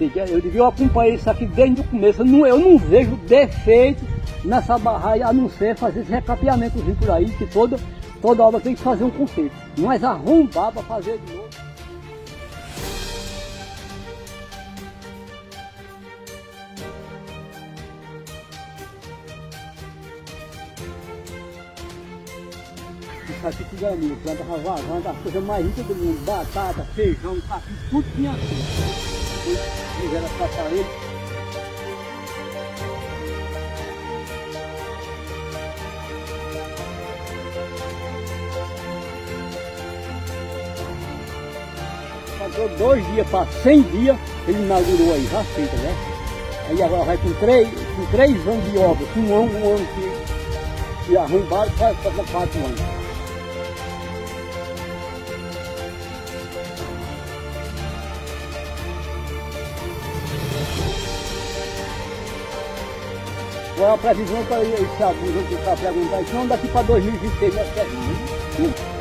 Eu digo, eu acompanhei isso aqui desde o começo, eu não, eu não vejo defeito nessa barragem, a não ser fazer esse recapeamentozinho por aí, que toda, toda obra tem que fazer um conserto. Mas arrombar para fazer de novo. Isso aqui é minha, planta vazando, a coisa mais rica do mundo, batata, feijão, capim, tudo tinha assim. Fizeram essa parede. Passou dois dias para 100 dias, ele inaugurou aí, já feita, né? Aí agora vai com três, com três anos de obra, com um ano, um ano que, que arrombaram, faz quatro anos. Qual a previsão para ir, sabe, perguntar, então daqui para 2026 nós queremos.